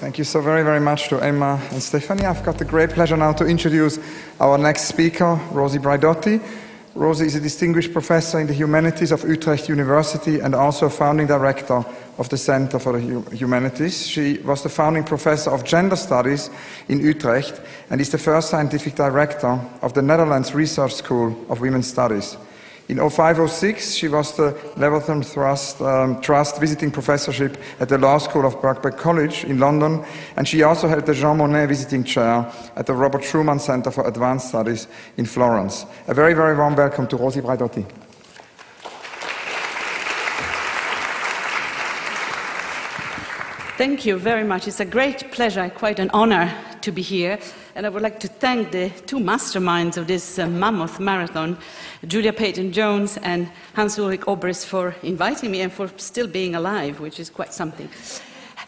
Thank you so very, very much to Emma and Stefanie. I've got the great pleasure now to introduce our next speaker, Rosi Braidotti. Rosi is a distinguished professor in the humanities of Utrecht University and also a founding director of the Center for the Humanities. She was the founding professor of gender studies in Utrecht and is the first scientific director of the Netherlands Research School of Women's Studies. In 0506, she was the Leverhulme Trust, um, Trust visiting professorship at the Law School of Birkbeck College in London, and she also held the Jean Monnet visiting chair at the Robert Schuman Center for Advanced Studies in Florence. A very, very warm welcome to Rosi Braidotti. Thank you very much. It's a great pleasure, quite an honor to be here. And I would like to thank the two masterminds of this uh, mammoth marathon, Julia Peyton Jones and Hans Ulrich Obrist, for inviting me and for still being alive, which is quite something.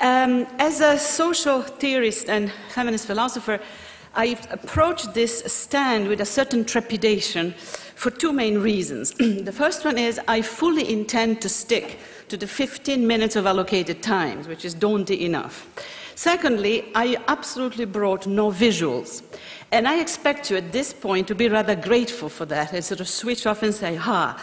Um, as a social theorist and feminist philosopher, I approached this stand with a certain trepidation for two main reasons. the first one is I fully intend to stick to the 15 minutes of allocated times, which is daunting enough. Secondly, I absolutely brought no visuals. And I expect you at this point to be rather grateful for that and sort of switch off and say, ha,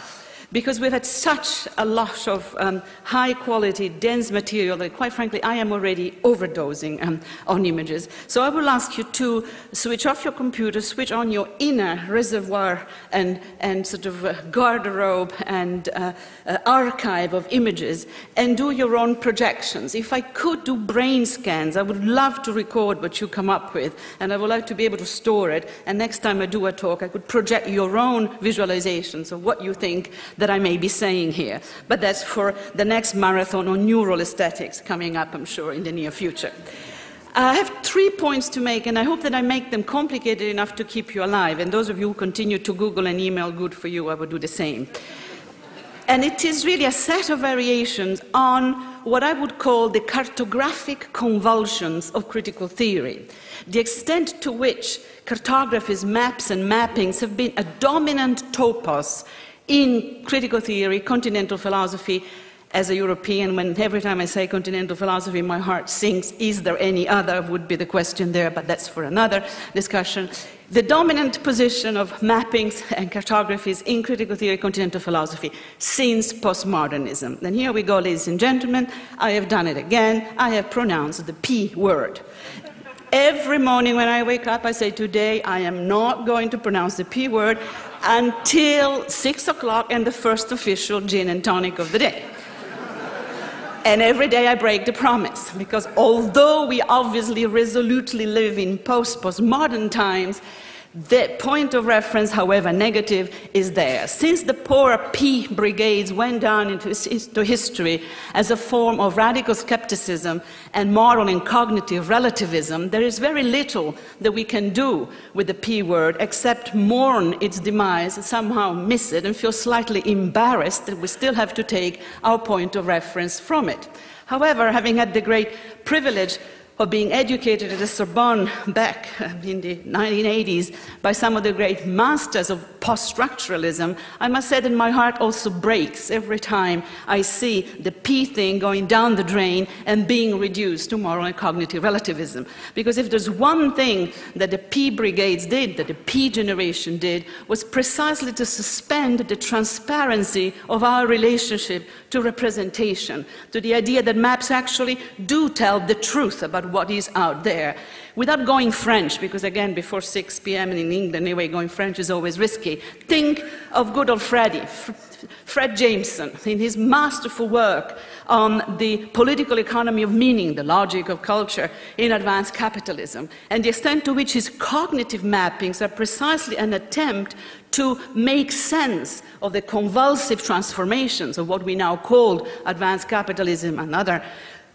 because we've had such a lot of um, high quality, dense material that, quite frankly, I am already overdosing um, on images. So I will ask you to switch off your computer, switch on your inner reservoir and, and sort of uh, garderobe and uh, uh, archive of images and do your own projections. If I could do brain scans, I would love to record what you come up with, and I would like to be able to store it. And next time I do a talk, I could project your own visualizations of what you think that I may be saying here. But that's for the next marathon on neural aesthetics coming up, I'm sure, in the near future. I have three points to make, and I hope that I make them complicated enough to keep you alive. And those of you who continue to Google and email, good for you, I will do the same. And it is really a set of variations on what I would call the cartographic convulsions of critical theory. The extent to which cartographies, maps, and mappings have been a dominant topos in critical theory, continental philosophy, as a European, when every time I say continental philosophy, my heart sinks, is there any other, would be the question there, but that's for another discussion. The dominant position of mappings and cartographies in critical theory, continental philosophy, since postmodernism. And here we go, ladies and gentlemen, I have done it again, I have pronounced the P word. Every morning when I wake up, I say, Today I am not going to pronounce the P word until six o'clock and the first official gin and tonic of the day. and every day I break the promise because although we obviously resolutely live in post postmodern times, the point of reference, however negative, is there. Since the poor P brigades went down into, history as a form of radical skepticism and moral and cognitive relativism, there is very little that we can do with the P word except mourn its demise, somehow miss it, and feel slightly embarrassed that we still have to take our point of reference from it. However, having had the great privilege of being educated at the Sorbonne back uh, in the 1980s by some of the great masters of post-structuralism, I must say that my heart also breaks every time I see the P thing going down the drain and being reduced to moral and cognitive relativism. Because if there's one thing that the P brigades did, that the P generation did, was precisely to suspend the transparency of our relationship to representation, to the idea that maps actually do tell the truth about what is out there without going French, because again, before 6 p.m. in England, anyway, going French is always risky. Think of good old Freddie, Fred Jameson, in his masterful work on the political economy of meaning, the logic of culture in advanced capitalism, and the extent to which his cognitive mappings are precisely an attempt to make sense of the convulsive transformations of what we now call advanced capitalism and other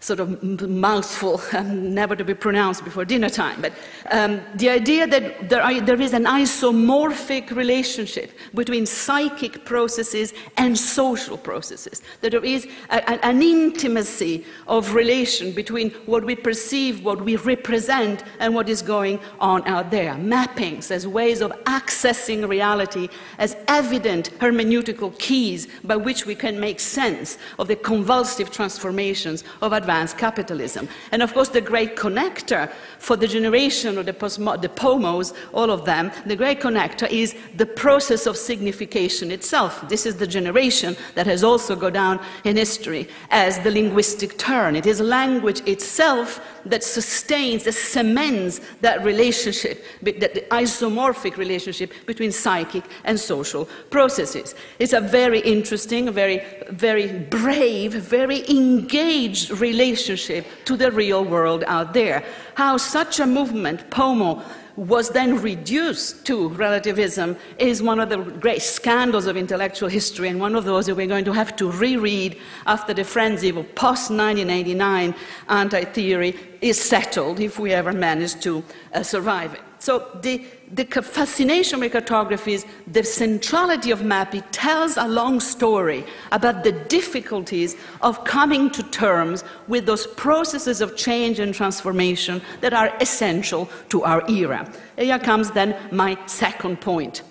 sort of mouthful, um, never to be pronounced before dinner time. But um, the idea that there, are, there is an isomorphic relationship between psychic processes and social processes, that there is a, a, an intimacy of relation between what we perceive, what we represent, and what is going on out there. Mappings as ways of accessing reality as evident hermeneutical keys by which we can make sense of the convulsive transformations of advanced advanced capitalism. And of course, the great connector for the generation of the, the POMOs, all of them, the great connector is the process of signification itself. This is the generation that has also gone down in history as the linguistic turn. It is language itself that sustains, that cements that relationship, that the isomorphic relationship between psychic and social processes. It's a very interesting, very, very brave, very engaged relationship to the real world out there. How such a movement, POMO, was then reduced to relativism is one of the great scandals of intellectual history and one of those that we're going to have to reread after the frenzy of post-1989 anti-theory is settled if we ever manage to uh, survive it. So the, the fascination with cartography is the centrality of mapping tells a long story about the difficulties of coming to terms with those processes of change and transformation that are essential to our era. Here comes then my second point.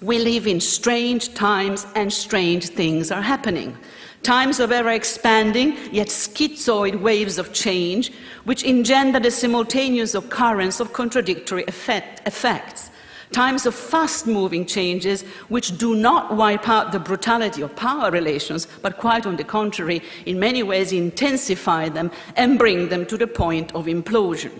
We live in strange times and strange things are happening times of ever expanding yet schizoid waves of change, which engender the simultaneous occurrence of contradictory effect, effects. Times of fast moving changes which do not wipe out the brutality of power relations, but quite on the contrary, in many ways intensify them and bring them to the point of implosion.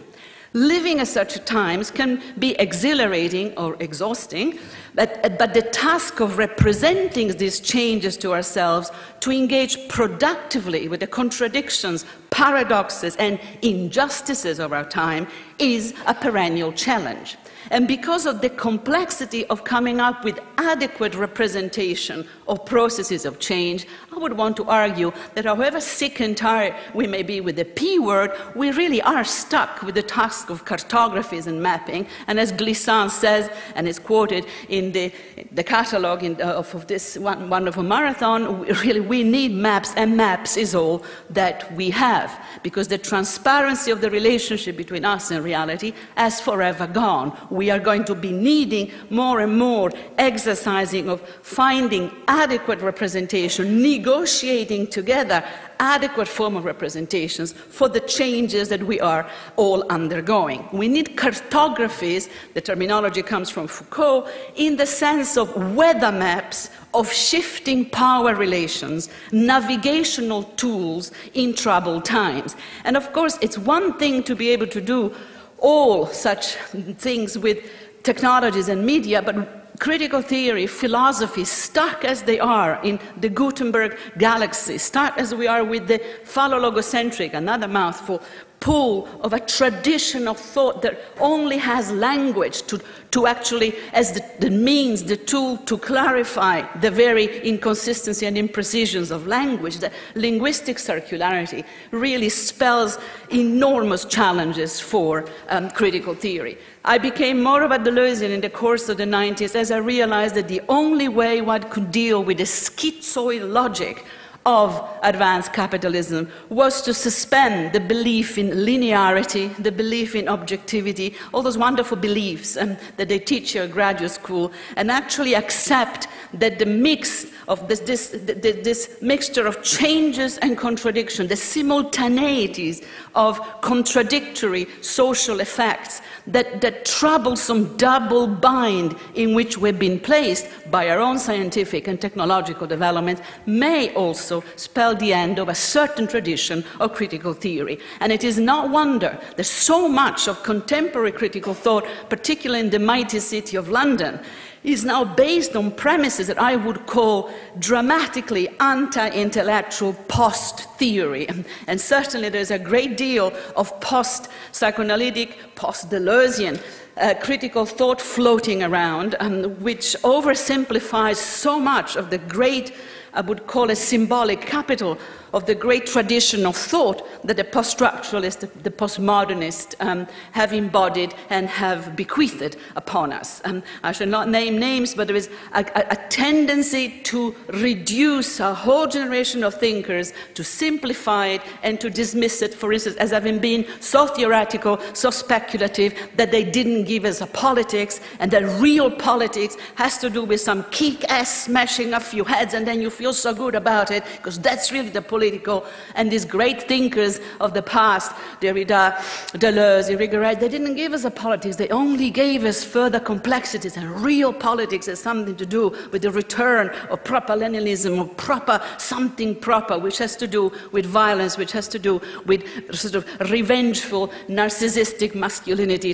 Living at such times can be exhilarating or exhausting, but, but, the task of representing these changes to ourselves, to engage productively with the contradictions, paradoxes, and injustices of our time, is a perennial challenge. And because of the complexity of coming up with adequate representation of processes of change, I would want to argue that however sick and tired we may be with the P word, we really are stuck with the task of cartographies and mapping. And as Glissant says, and is quoted in the, the catalogue uh, of, of, this one, wonderful marathon, we, really we need maps, and maps is all that we have. Because the transparency of the relationship between us and reality has forever gone we are going to be needing more and more exercising of finding adequate representation, negotiating together adequate form of representations for the changes that we are all undergoing. We need cartographies, the terminology comes from Foucault, in the sense of weather maps of shifting power relations, navigational tools in troubled times. And of course, it's one thing to be able to do all such things with technologies and media, but critical theory, philosophy, stuck as they are in the Gutenberg galaxy, stuck as we are with the phallologocentric, another mouthful, pull of a tradition of thought that only has language to, to actually, as the, the, means, the tool to clarify the very inconsistency and imprecisions of language, the linguistic circularity really spells enormous challenges for um, critical theory. I became more of a Deleuzian in the course of the 90s as I realized that the only way one could deal with the schizoid logic of advanced capitalism was to suspend the belief in linearity, the belief in objectivity, all those wonderful beliefs um, that they teach you at graduate school, and actually accept that the mix of this, this, this mixture of changes and contradiction, the simultaneities of contradictory social effects, that, that troublesome double bind in which we've been placed by our own scientific and technological development may also spell the end of a certain tradition of critical theory. And it is not wonder that so much of contemporary critical thought, particularly in the mighty city of London, is now based on premises that I would call dramatically anti intellectual post theory. And certainly there's a great deal of post psychoanalytic, post Deleuzian. Uh, critical thought floating around, um, which oversimplifies so much of the great I would call a symbolic capital of the great tradition of thought that the post-structuralist, the postmodernist um, have embodied and have bequeathed upon us. Um, I shall not name names, but there is a, a, a, tendency to reduce a whole generation of thinkers, to simplify it and to dismiss it, for instance, as having been so theoretical, so speculative, that they didn't give us a politics, and that real politics has to do with some kick-ass smashing a few heads, and then you feel so good about it, because that's really the political. And these great thinkers of the past, Derrida, Deleuze, Irigaray, they didn't give us a politics, they only gave us further complexities. And real politics has something to do with the return of proper Leninism, of proper something proper, which has to do with violence, which has to do with sort of revengeful, narcissistic masculinity,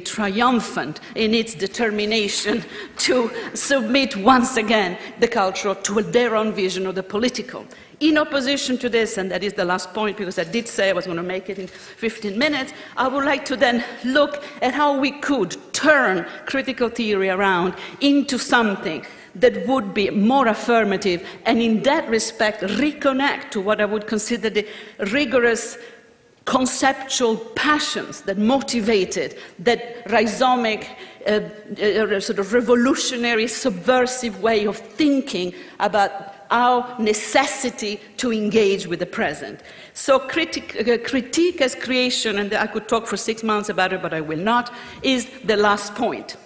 triumphant in its determination to submit once again the cultural to their own vision of the political. In opposition to this, and that is the last point because I did say I was going to make it in 15 minutes, I would like to then look at how we could turn critical theory around into something that would be more affirmative and in that respect reconnect to what I would consider the rigorous conceptual passions that motivated that rhizomic uh, uh, sort of revolutionary subversive way of thinking about our necessity to engage with the present. So uh, critique as creation, and I could talk for six months about it, but I will not, is the last point.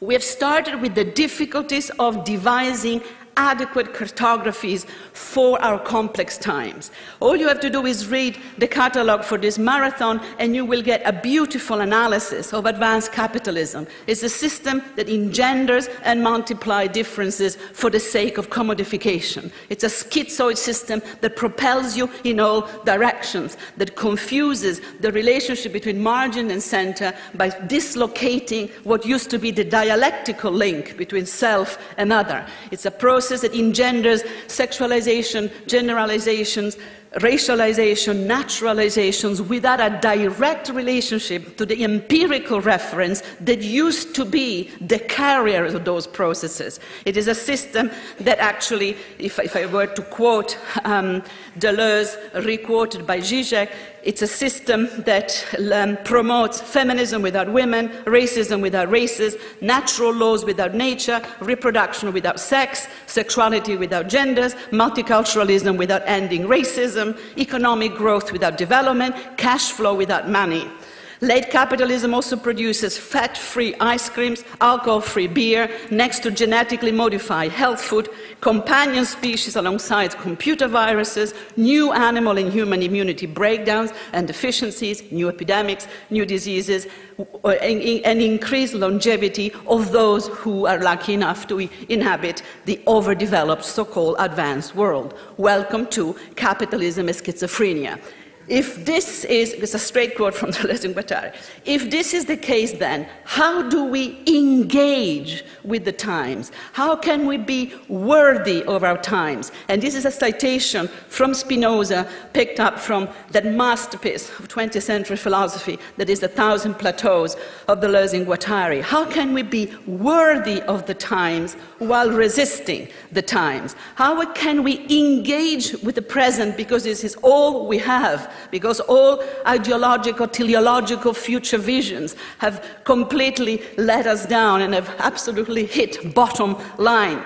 We have started with the difficulties of devising adequate cartographies for our complex times. All you have to do is read the catalog for this marathon and you will get a beautiful analysis of advanced capitalism. It's a system that engenders and multiplies differences for the sake of commodification. It's a schizoid system that propels you in all directions, that confuses the relationship between margin and center by dislocating what used to be the dialectical link between self and other. It's a process process that engenders sexualization, generalizations, racialization, naturalizations without a direct relationship to the empirical reference that used to be the carriers of those processes. It is a system that actually, if, if I were to quote um, Deleuze, requoted by Zizek, it's a system that um, promotes feminism without women, racism without races, natural laws without nature, reproduction without sex, sexuality without genders, multiculturalism without ending racism, economic growth without development, cash flow without money. Late capitalism also produces fat free ice creams, alcohol free beer, next to genetically modified health food, companion species alongside computer viruses, new animal and human immunity breakdowns and deficiencies, new epidemics, new diseases, uh, and increased longevity of those who are lucky enough to inhabit the overdeveloped so called advanced world. Welcome to capitalism and schizophrenia. If this is, it's a straight quote from Deleuze and Guattari, if this is the case then, how do we engage with the times? How can we be worthy of our times? And this is a citation from Spinoza, picked up from that masterpiece of 20th century philosophy that is The Thousand Plateaus of Deleuze and Guattari. How can we be worthy of the times while resisting the times? How can we engage with the present because this is all we have? Because all ideological, teleological future visions have completely let us down and have absolutely hit bottom line.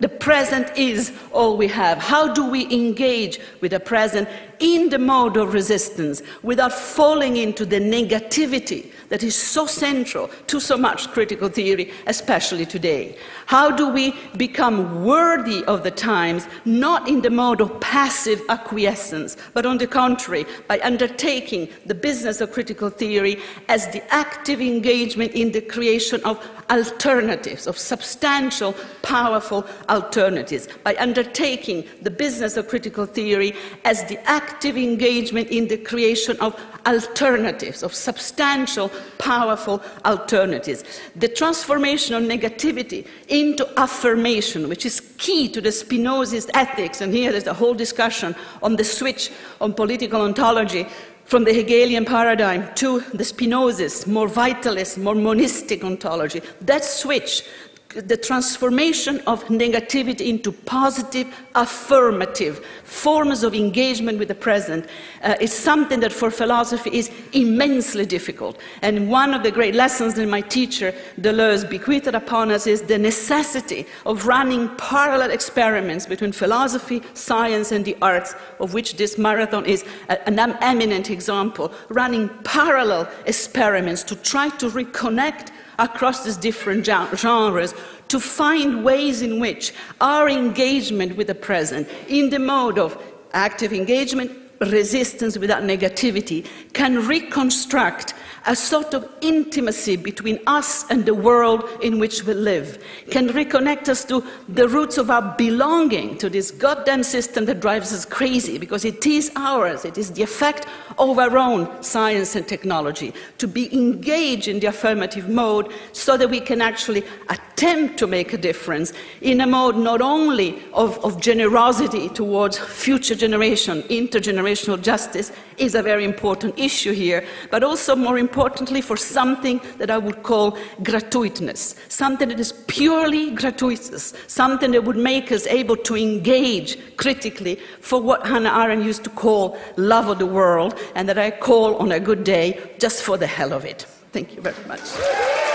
The present is all we have. How do we engage with the present in the mode of resistance without falling into the negativity that is so central to so much critical theory, especially today? How do we become worthy of the times, not in the mode of passive acquiescence, but on the contrary, by undertaking the business of critical theory as the active engagement in the creation of alternatives, of substantial, powerful alternatives, by undertaking the business of critical theory as the active engagement in the creation of alternatives, of substantial, powerful alternatives. The transformation of negativity into affirmation, which is key to the Spinozist ethics, and here there's a whole discussion on the switch on political ontology from the Hegelian paradigm to the Spinozist, more vitalist, more monistic ontology. That switch the transformation of negativity into positive, affirmative forms of engagement with the present uh, is something that for philosophy is immensely difficult. And one of the great lessons that my teacher, Deleuze, bequeathed upon us is the necessity of running parallel experiments between philosophy, science, and the arts, of which this marathon is an eminent example, running parallel experiments to try to reconnect across these different genres to find ways in which our engagement with the present, in the mode of active engagement, resistance without negativity, can reconstruct a sort of intimacy between us and the world in which we live, can reconnect us to the roots of our belonging to this goddamn system that drives us crazy, because it is ours, it is the effect of our own science and technology, to be engaged in the affirmative mode so that we can actually attempt to make a difference in a mode not only of, of generosity towards future generation, intergenerational justice is a very important issue here, but also more importantly for something that I would call gratuitousness, something that is purely gratuitous, something that would make us able to engage critically for what Hannah Arendt used to call love of the world, and that I call on a good day just for the hell of it. Thank you very much.